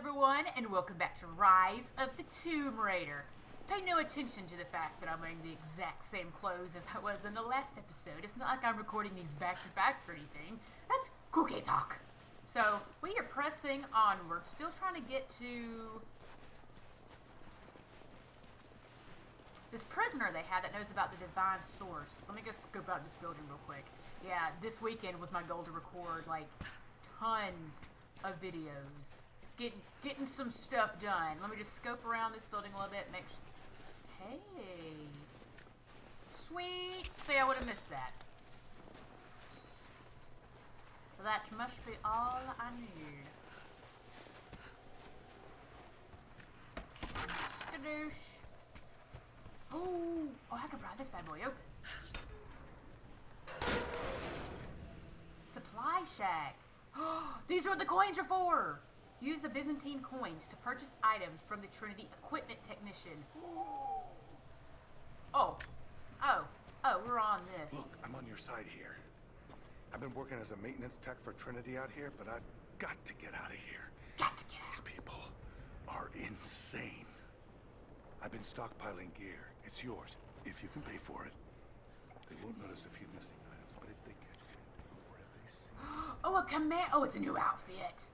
everyone, and welcome back to Rise of the Tomb Raider. Pay no attention to the fact that I'm wearing the exact same clothes as I was in the last episode. It's not like I'm recording these back to back anything. That's cookie talk. So, we are pressing onward, still trying to get to this prisoner they had that knows about the divine source. Let me go scope out this building real quick. Yeah, this weekend was my goal to record like tons of videos. Getting getting some stuff done. Let me just scope around this building a little bit. Make sure. Hey, sweet. See, I would have missed that. That must be all I need. Skadoosh. Oh, oh, I can pry this bad boy open. Supply shack. These are what the coins are for. Use the Byzantine coins to purchase items from the Trinity equipment technician. Oh, oh, oh, we're on this. Look, I'm on your side here. I've been working as a maintenance tech for Trinity out here, but I've got to get out of here. Got to get These people are insane. I've been stockpiling gear. It's yours, if you can pay for it. They won't notice a few missing items, but if they catch wind, or if they see... Oh, a command. Oh, it's a new outfit.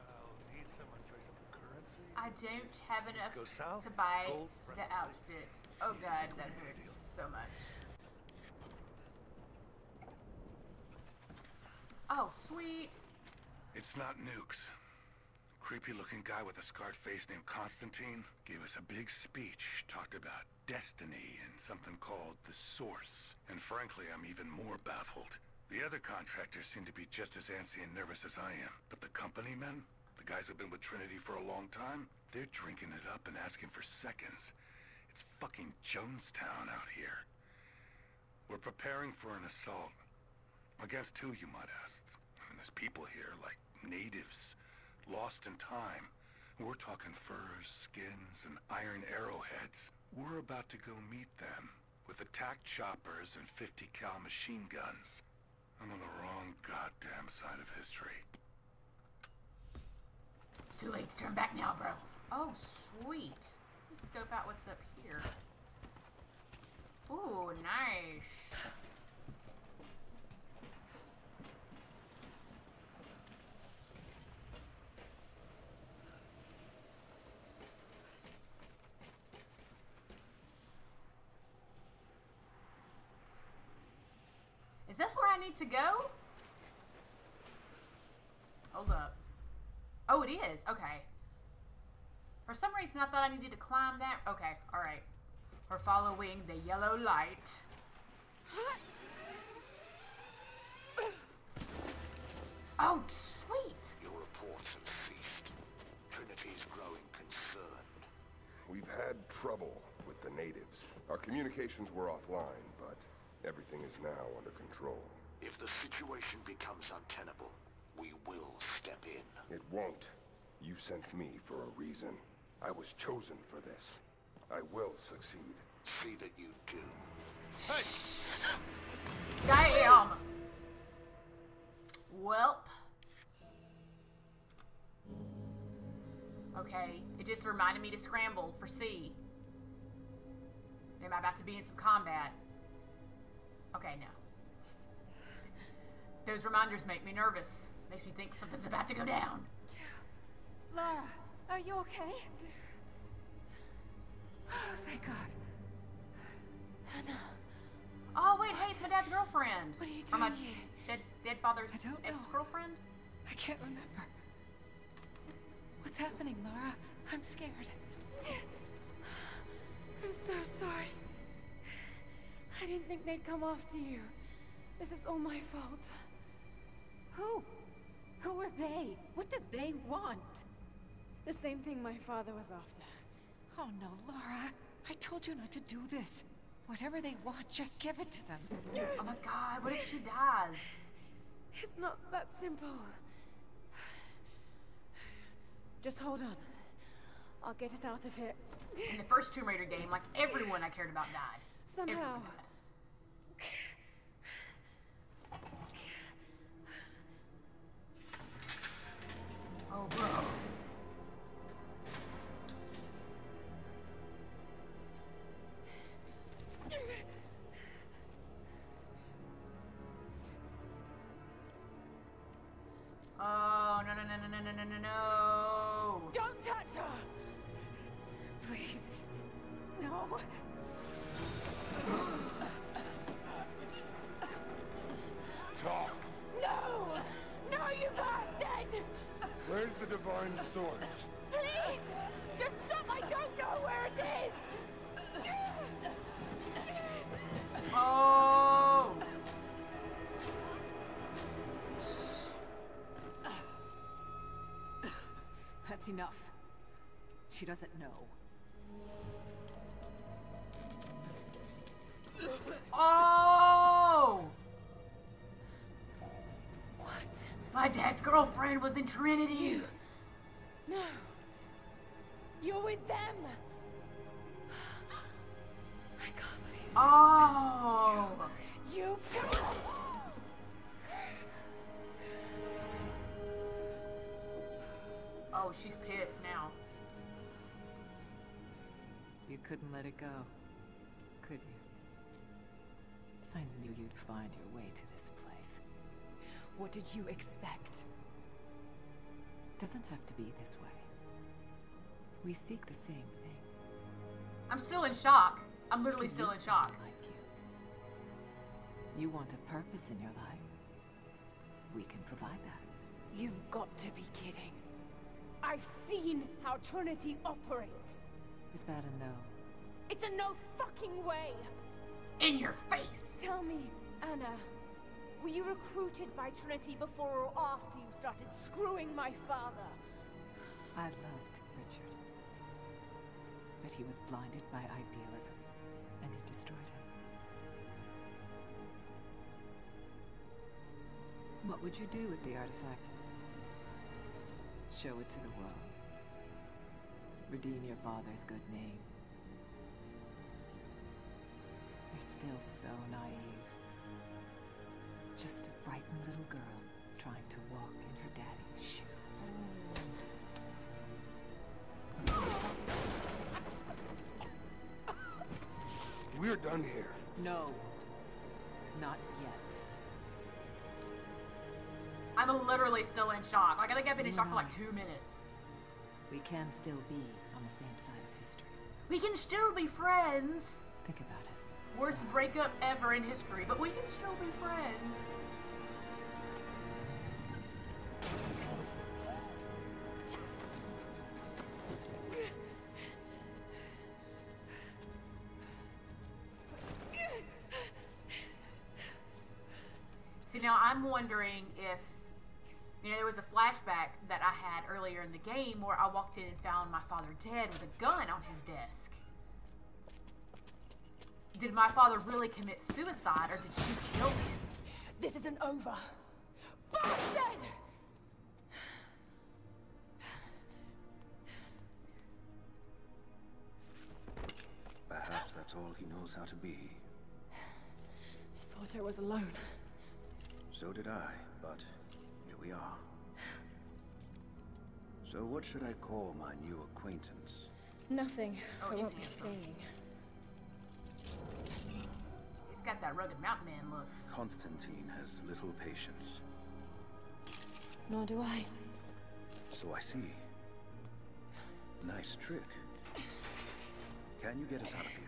I'll need some untraceable currency. I don't have enough to buy the outfit. Oh god, that hurts so much. Oh, sweet. It's not nukes. Creepy looking guy with a scarred face named Constantine gave us a big speech, talked about destiny and something called the Source. And frankly, I'm even more baffled. The other contractors seem to be just as antsy and nervous as I am. But the company men, guys who've been with Trinity for a long time, they're drinking it up and asking for seconds. It's fucking Jonestown out here. We're preparing for an assault. Against who, you might ask? I mean, there's people here, like natives, lost in time. We're talking furs, skins, and iron arrowheads. We're about to go meet them with attack choppers and 50 cal machine guns. I'm on the wrong goddamn side of history. It's too late to turn back now, bro. Oh, sweet. Let's scope out what's up here. Ooh, nice. Is this where I need to go? Hold up. Oh, it is. Okay. For some reason, I thought I needed to climb that. Okay, alright. We're following the yellow light. Oh, sweet. Your reports have ceased. Trinity's growing concerned. We've had trouble with the natives. Our communications were offline, but everything is now under control. If the situation becomes untenable, we will step in. It won't. You sent me for a reason. I was chosen for this. I will succeed. See that you do. Hey! Damn. Welp. Okay, it just reminded me to scramble for C. Am I about to be in some combat? Okay, no. Those reminders make me nervous. Makes me think something's about to go down. Lara, are you okay? Oh, thank God. Ana, Oh wait, hey, it's my dad's girlfriend. What are you Or my here? dead, dead father's I don't know. ex-girlfriend. I can't remember. What's happening, Lara? I'm scared. I'm so sorry. I didn't think they'd come after you. This is all my fault. Who? Who are they? What do they want? The same thing my father was after. Oh no, Lara. I told you not to do this. Whatever they want, just give it to them. Oh my god, what if she dies? It's not that simple. Just hold on. I'll get us out of here. In the first Tomb Raider game, like everyone I cared about died. Somehow. Oh, no, no, no, no, no, no, no, no. Don't touch her! Please. No. Where's source? Please! Just stop! I don't know where it is! Oh! That's enough. She doesn't know. Oh! What? My dad's girlfriend was in Trinity. She's pissed now. You couldn't let it go, could you? I knew you'd find your way to this place. What did you expect? Doesn't have to be this way. We seek the same thing. I'm still in shock. I'm literally still in shock. Like you. you want a purpose in your life? We can provide that. You've got to be kidding. I've seen how Trinity operates. Is that a no? It's a no fucking way. In your face. Tell me, Ana, were you recruited by Trinity before or after you started screwing my father? I loved Richard. But he was blinded by idealism, and it destroyed him. What would you do with the artifact? Show it to the world. Redeem your father's good name. You're still so naive. Just a frightened little girl trying to walk in her daddy's shoes. We're done here. No. Not I'm literally still in shock. Like, I think I've been in shock for like two minutes. We can still be on the same side of history. We can still be friends. Think about it. Worst breakup ever in history, but we can still be friends. See, now I'm wondering if, you know, there was a flashback that I had earlier in the game where I walked in and found my father dead with a gun on his desk. Did my father really commit suicide or did she kill him? This isn't over. Bastard! Perhaps that's all he knows how to be. I thought I was alone. So did I, but here we are. So what should I call my new acquaintance? Nothing. Oh, I won't be handsome. staying. He's got that rugged mountain man look. Constantine has little patience. Nor do I. So I see. Nice trick. Can you get us out of here?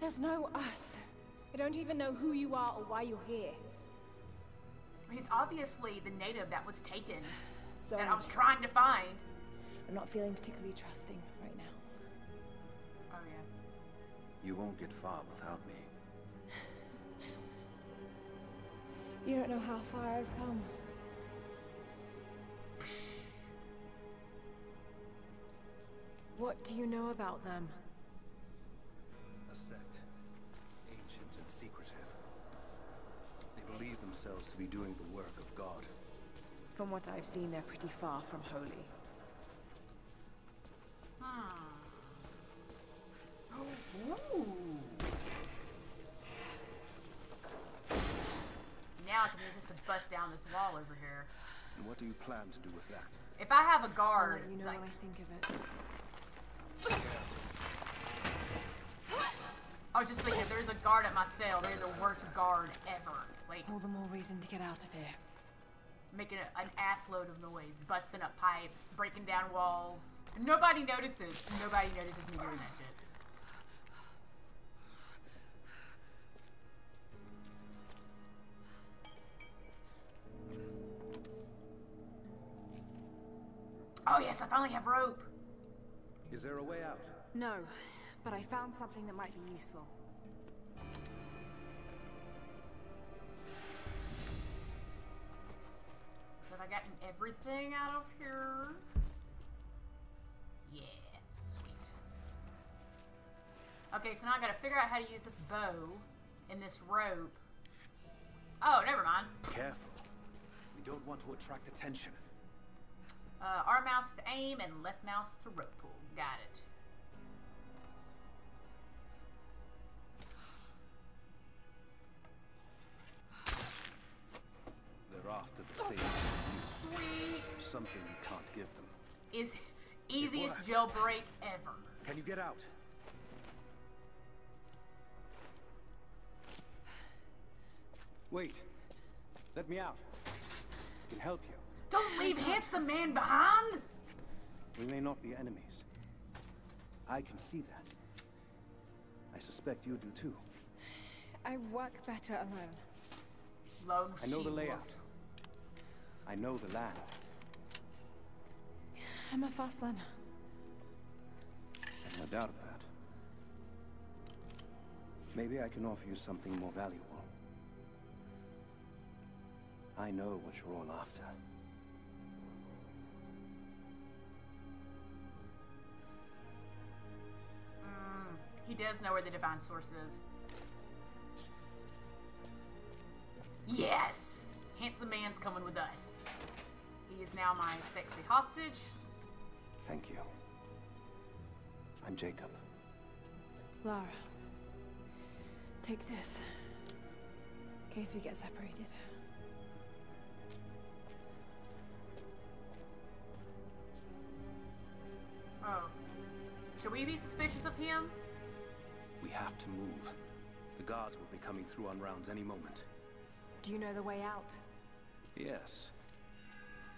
There's no us. I don't even know who you are or why you're here. He's obviously the native that was taken So that I was trying to find. I'm not feeling particularly trusting right now. Oh yeah. You won't get far without me. You don't know how far I've come. What do you know about them? Believe themselves to be doing the work of God. From what I've seen, they're pretty far from holy. Hmm. Ooh. Now I can use this to bust down this wall over here. And what do you plan to do with that? If I have a I'll guard, let you know like, when I think of it. I was just thinking, if there's a guard at my cell, they're the worst guard ever. Like, All the more reason to get out of here. making a, an assload of noise, busting up pipes, breaking down walls. Nobody notices. Nobody notices me doing that shit. Oh yes, I finally have rope. Is there a way out? No, but I found something that might be useful. So have I gotten everything out of here? Yes, sweet. Okay, so now I gotta figure out how to use this bow and this rope. Oh, never mind. Careful. We don't want to attract attention. Uh, R mouse to aim and left mouse to rope pull. Got it. They're after the same thing as you. Something you can't give them. Is easiest jailbreak ever. Can you get out? Wait. Let me out. I can help you. Don't leave handsome man behind. We may not be enemies. I can see that. I suspect you do too. I work better alone. Lone I know the she-wolf. layout. I know the land. I'm a fast learner. No doubt of that. Maybe I can offer you something more valuable. I know what you're all after. Mm, he does know where the divine source is. Yes! Handsome man's coming with us. He is now my sexy hostage. Thank you. I'm Jacob. Lara. Take this. In case we get separated. Oh. Should we be suspicious of him? We have to move. The guards will be coming through on rounds any moment. Do you know the way out? Yes.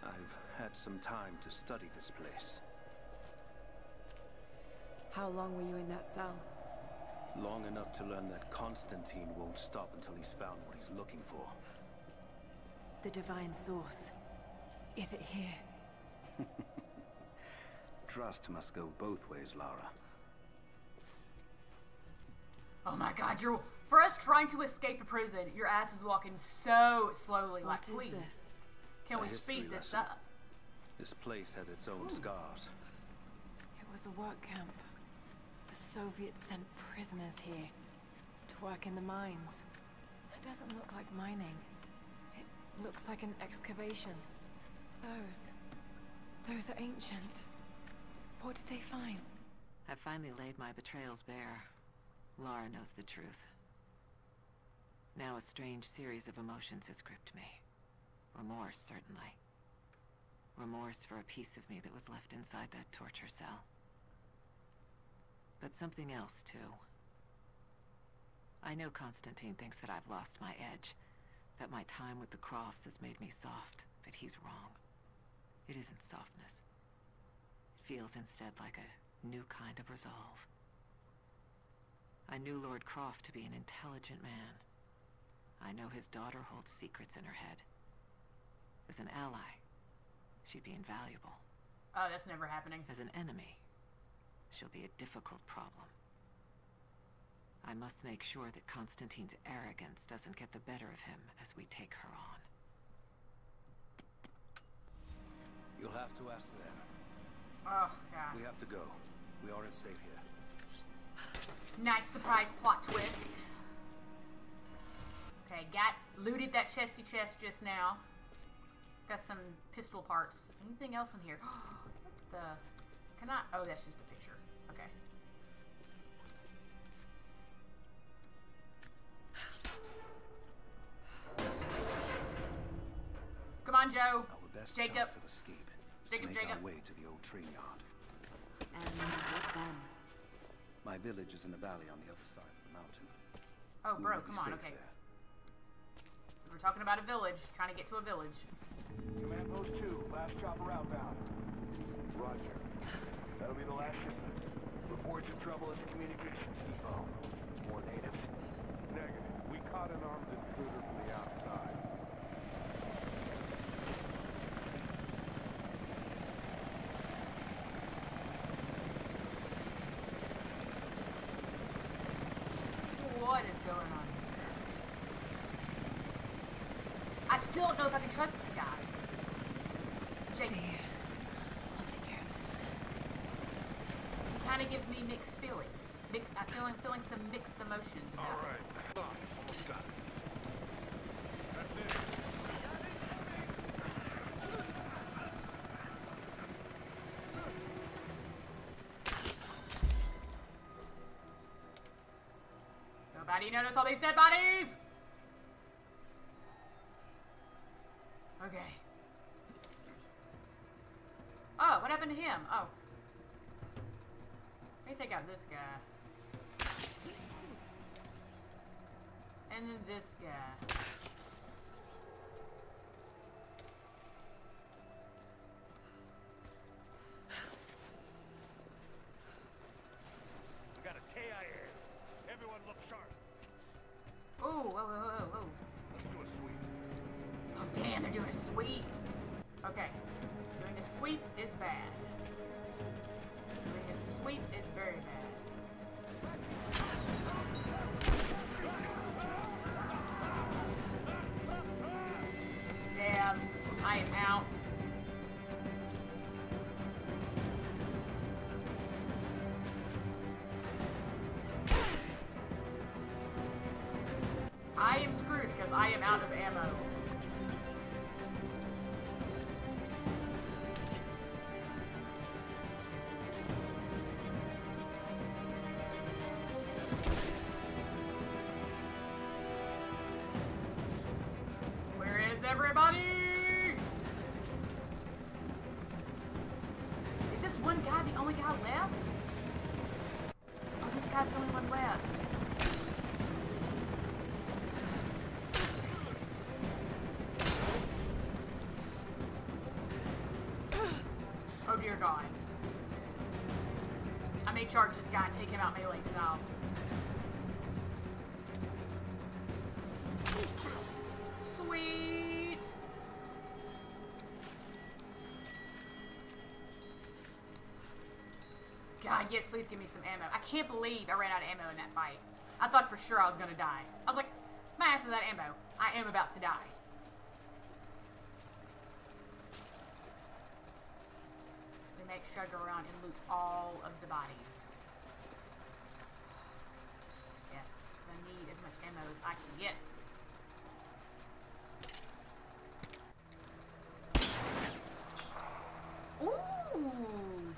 I've had some time to study this place. How long were you in that cell? Long enough to learn that Constantine won't stop until he's found what he's looking for. The divine source. Is it here? Trust must go both ways, Lara. Oh my god, you're for us trying to escape a prison, your ass is walking so slowly. What like, is please, this? Can A we history speed this lesson. up? This place has its own scars. It was a work camp. The Soviets sent prisoners here to work in the mines. That doesn't look like mining. It looks like an excavation. Those. Those are ancient. What did they find? I finally laid my betrayals bare. Lara knows the truth. Now a strange series of emotions has gripped me. Remorse, certainly. Remorse for a piece of me that was left inside that torture cell. But something else, too. I know Constantine thinks that I've lost my edge, that my time with the Crofts has made me soft, but he's wrong. It isn't softness. It feels instead like a new kind of resolve. I knew Lord Croft to be an intelligent man. I know his daughter holds secrets in her head. As an ally, she'd be invaluable. Oh, that's never happening. As an enemy, she'll be a difficult problem. I must make sure that Constantine's arrogance doesn't get the better of him as we take her on. You'll have to ask them. Oh god. We have to go. We aren't safe here. Nice surprise plot twist. Okay, got looted that chesty chest just now. Got some pistol parts. Anything else in here? the can I? Oh, that's just a picture. Okay. Come on, Joe. Our best Jacob. chance of escape is Jacob, to make Jacob. our way to the old train yard. And what then? My village is in the valley on the other side of the mountain. Oh, bro, will come on. Okay. there. We're talking about a village, trying to get to a village. Command Post 2, last chopper outbound. Roger. That'll be the last shipment. Reports of trouble at the communications depot. More natives? Negative. We caught an armed intruder from the outside. What is going on here? I still don't know if I can trust this guy. Jake, he I'll take care of this. kind of gives me mixed feelings. Mixed, I'm feeling, feeling some mixed emotions about All him. right. Hold on. Almost got it. That's it. Nobody notice all these dead bodies? Okay. Oh, what happened to him? Oh. Let me take out this guy. And then this guy. God. I may charge this guy and take him out melee style. Sweet! God, yes, please give me some ammo. I can't believe I ran out of ammo in that fight. I thought for sure I was gonna die. I was like, my ass is out of ammo. I am about to die. They make sure I go around and loot all of the bodies. Yes, I need as much ammo as I can get. Ooh!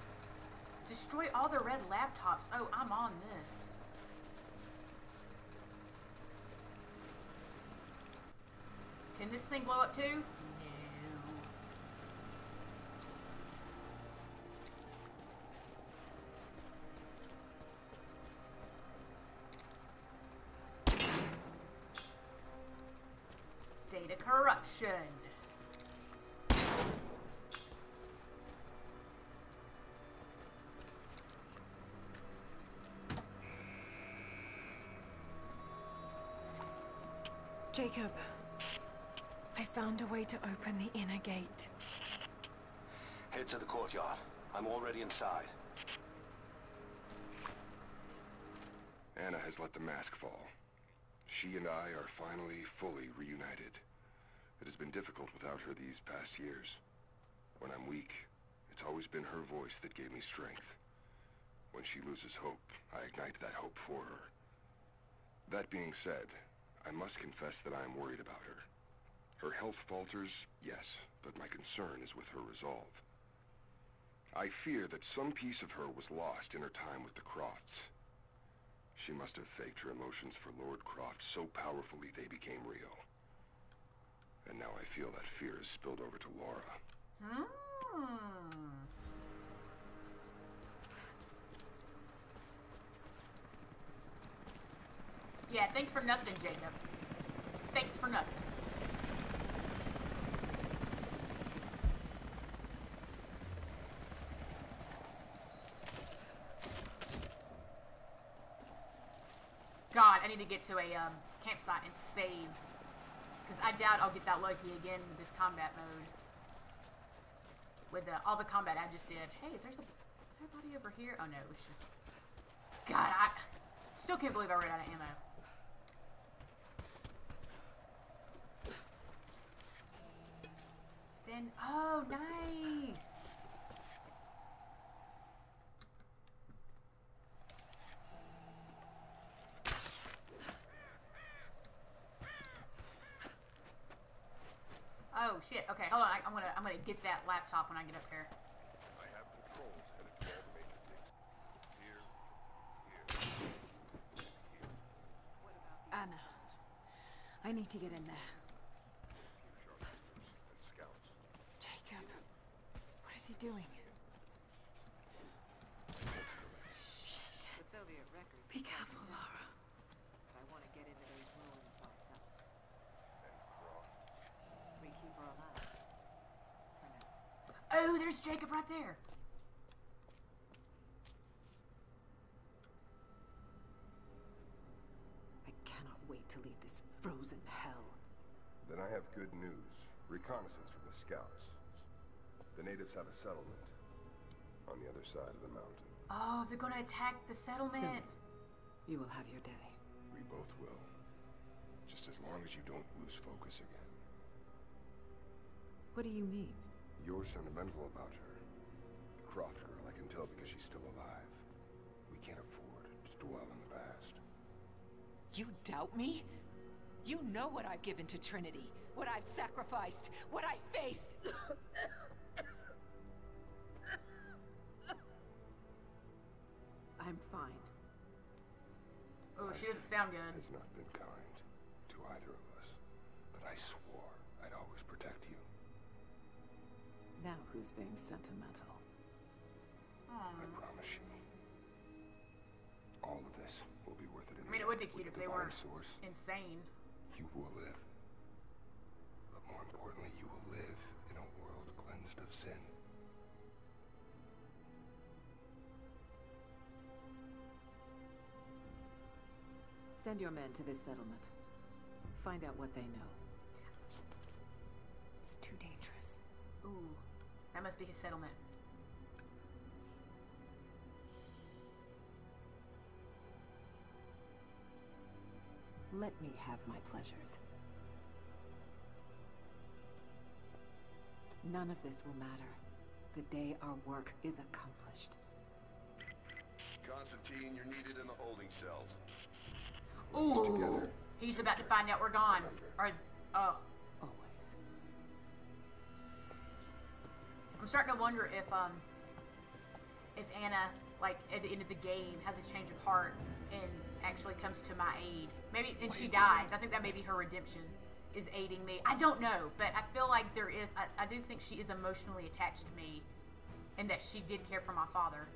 Destroy all the red laptops. Oh, I'm on this. Can this thing blow up too? No. Data corruption. Jacob, I found a way to open the inner gate. Head to the courtyard. I'm already inside. Ana has let the mask fall. She and I are finally fully reunited. It has been difficult without her these past years. When I'm weak, it's always been her voice that gave me strength. When she loses hope, I ignite that hope for her. That being said, I must confess that I am worried about her. Her health falters, yes, but my concern is with her resolve. I fear that some piece of her was lost in her time with the Crofts. She must have faked her emotions for Lord Croft so powerfully they became real. And now I feel that fear has spilled over to Lara. Ah. Yeah, thanks for nothing, Jacob. Thanks for nothing. God, I need to get to a um, campsite and save. Because I doubt I'll get that lucky again with this combat mode. With the, all the combat I just did. Hey, is there, some, is there over here? Oh no, it was just... God, I still can't believe I ran out of ammo. Stand... Oh, nice! Okay, hold on. I, I'm gonna I'm gonna get that laptop when I get up here. I have controls headed to all the major things. Here, here, here. Ana. I need to get in there. And scouts. Jacob. What is he doing? Shit. The Soviet records. Be careful, Lara. But I want to get into those ruins myself. And Croft. We keep her alive. For now. Oh, there's Jacob right there. I cannot wait to leave this frozen hell. Then I have good news. Reconnaissance from the scouts. The natives have a settlement on the other side of the mountain. Oh, they're gonna attack the settlement. Soon. You will have your day. We both will. Just as long as you don't lose focus again. What do you mean? You're sentimental about her. The Croft girl, I can tell because she's still alive. We can't afford to dwell in the past. You doubt me? You know what I've given to Trinity, what I've sacrificed, what I face. I'm fine. Oh, she doesn't sound good. Has not been kind to either of us. But I swore who's being sentimental? Hmm. I promise you. All of this will be worth it in I mean, it would be cute if the they were divine source, insane. you will live. But more importantly, you will live in a world cleansed of sin. Send your men to this settlement. Find out what they know. It's too dangerous. Ooh, that must be his settlement. Let me have my pleasures. None of this will matter. The day our work is accomplished. Constantine, you're needed in the holding cells. Ooh, together. he's about to find out we're gone. Or, oh, I'm starting to wonder if um, if Ana, like at the end of the game, has a change of heart and actually comes to my aid. Maybe and she dies. I think that may be her redemption, is aiding me. I don't know, but I feel like there is. I, I do think she is emotionally attached to me, and that she did care for my father.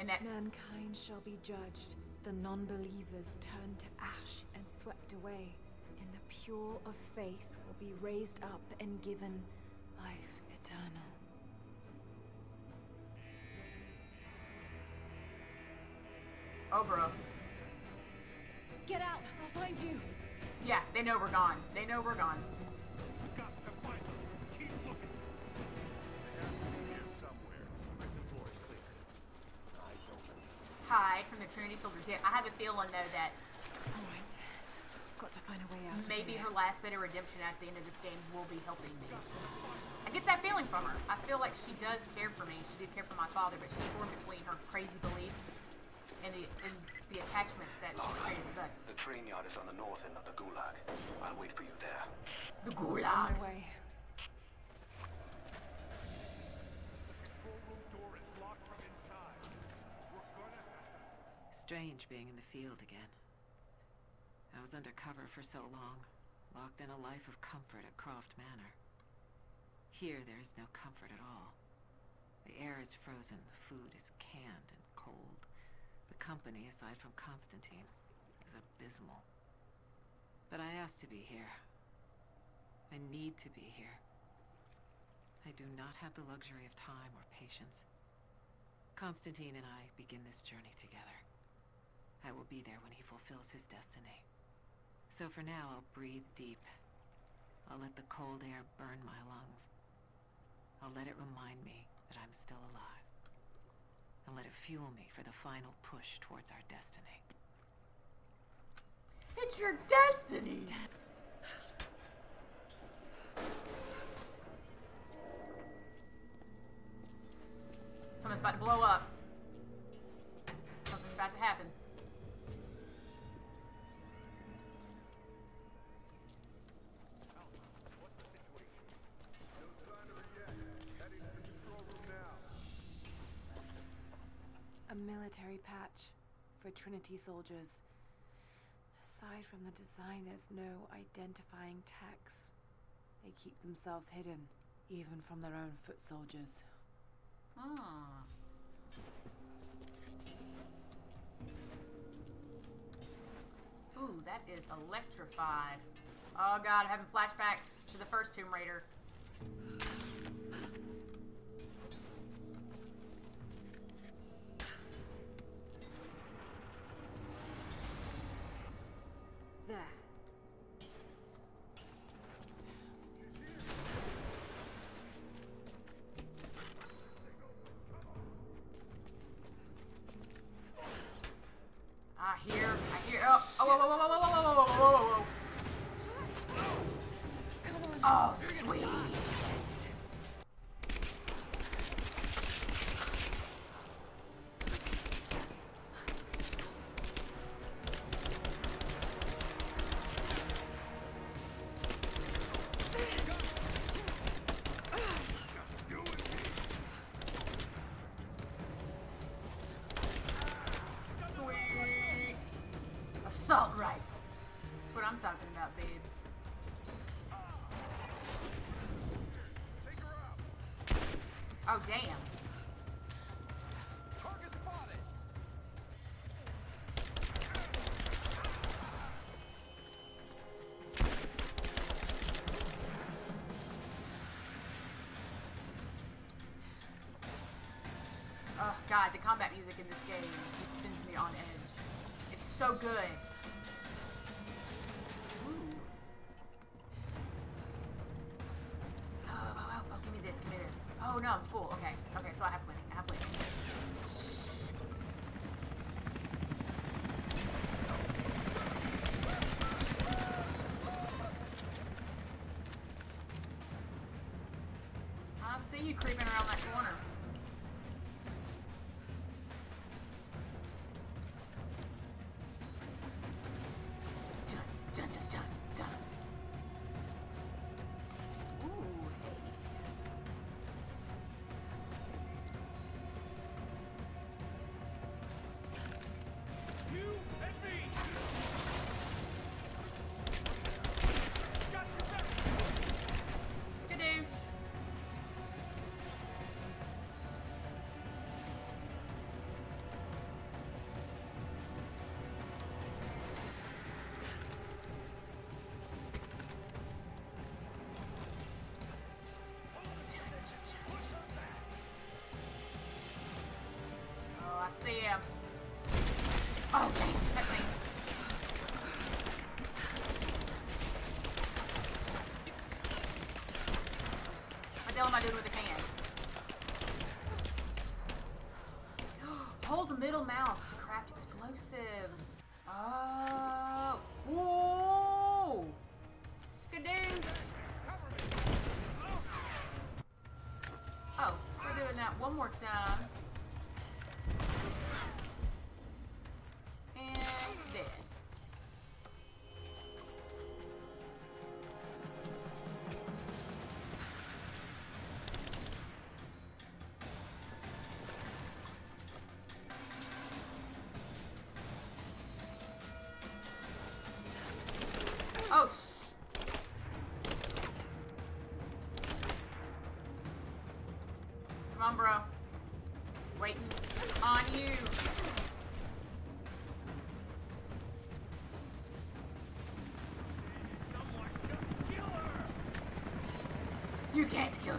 And that's Mankind shall be judged. The non-believers turned to ash and swept away. And the pure of faith will be raised up and given life oh, bro. Get out! I'll find you! Yeah, they know we're gone. They know we're gone. Got to find them. Keep looking. They have to be here somewhere. Make the floor is clear. Eyes open. Hide from the Trinity soldiers. Yeah, I have a feeling though that Alright. Got to find a way out. maybe her last bit of redemption at the end of this game will be helping me. I get that feeling from her. I feel like she does care for me. She did care for my father, but she's torn between her crazy beliefs and the and the attachments that she created with us. The train yard is on the north end of the Gulag. I'll wait for you there. The On gulag. my way. Control room door is locked from inside. We're gonna have Strange being in the field again. I was undercover for so long, locked in a life of comfort at Croft Manor. Here, there is no comfort at all. The air is frozen, the food is canned and cold. Company, aside from Constantine, is abysmal. But I asked to be here. I need to be here. I do not have the luxury of time or patience. Constantine and I begin this journey together. I will be there when he fulfills his destiny. So for now, I'll breathe deep. I'll let the cold air burn my lungs. I'll let it remind me that I'm still alive. Let it fuel me for the final push towards our destiny. It's your destiny. Something's about to blow up. Something's about to happen. Trinity soldiers. Aside from the design, there's no identifying tags. They keep themselves hidden, even from their own foot soldiers. Hmm. Ooh, that is electrified. Oh god, I'm having flashbacks to the first Tomb Raider. God, the combat music in this game just sends me on edge. It's so good. Oh, oh, oh, oh, give me this, give me this. Oh, no, I'm full. Okay, okay, so I have plenty. I have plenty. I see you creeping around that one more time. Bro. Waiting on you. You can't kill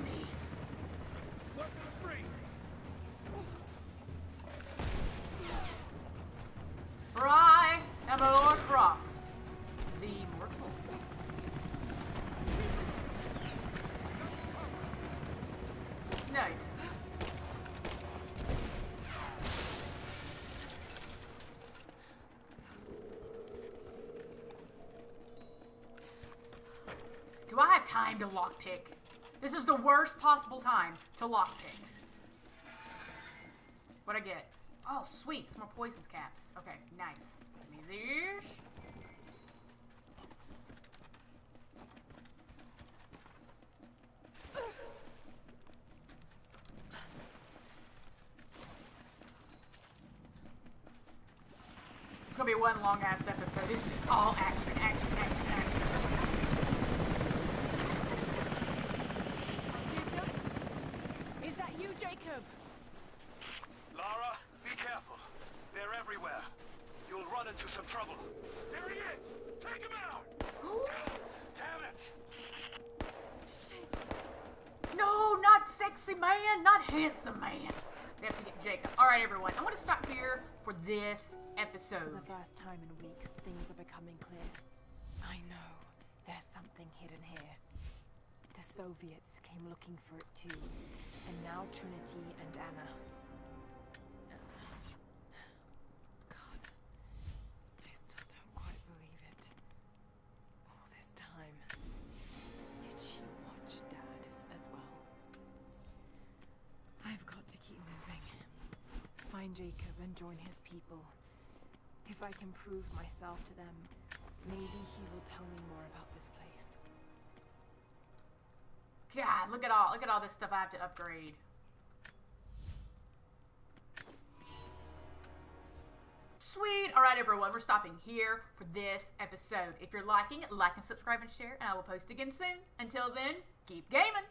Do I have time to lockpick? This is the worst possible time to lockpick. What'd I get? Oh, sweet. Some more poisons caps. Okay, nice. Give me these. It's gonna be one long ass episode. This is all action, action. Jacob? Is that you, Jacob? Lara, be careful. They're everywhere. You'll run into some trouble. There he is! Take him out! Damn it! Shit. No, not sexy man, not handsome man. We have to get Jacob. All right, everyone. I want to stop here for this episode. For the first time in weeks, things are becoming clear. I know. There's something hidden here. The Soviets came looking for it too. And now Trinity and Ana. God. I still don't quite believe it. All this time. Did she watch Dad as well? I've got to keep moving. Find Jacob and join his people. If I can prove myself to them, maybe he will tell me more about this place. God, look at all look at all this stuff I have to upgrade. Sweet. All right, everyone. We're stopping here for this episode. If you're liking it, like and subscribe and share, and I will post again soon. Until then, keep gaming.